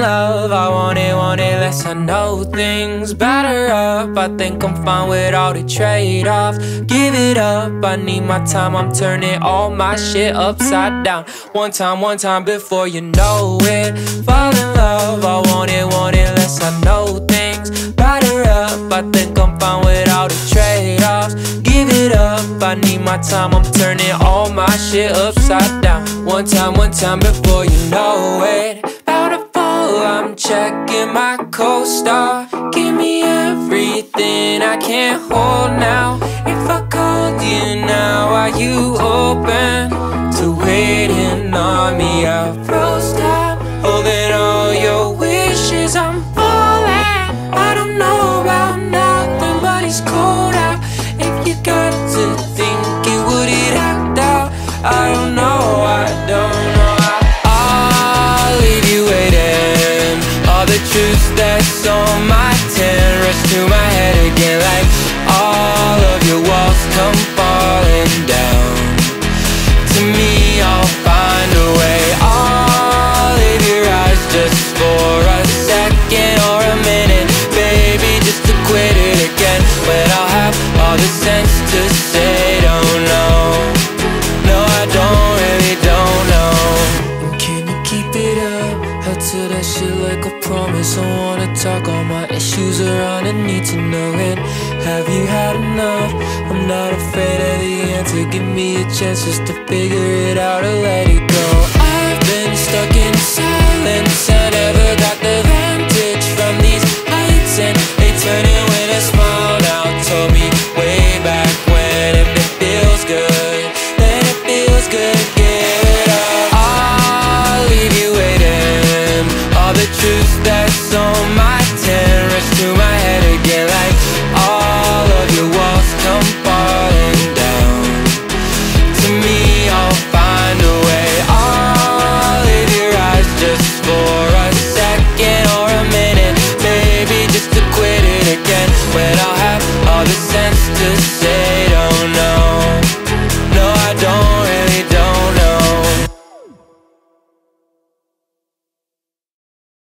love. I want it, want it less. I know things better up. I think I'm fine with all the trade offs. Give it up. I need my time. I'm turning all my shit upside down. One time, one time before you know it. Fall in love. I want it, want it less. I know things better up. I think I'm fine with all the trade offs. Give it up. I need my time. I'm turning all my shit upside down. One time, one time before you know it. I'm checking my co-star. Give me everything I can't hold now. If I called you now, are you open to waiting on me? I my head shit like a promise. I wanna talk all my issues around and need to know it. Have you had enough? I'm not afraid of the answer. Give me a chance just to figure it out. A Just.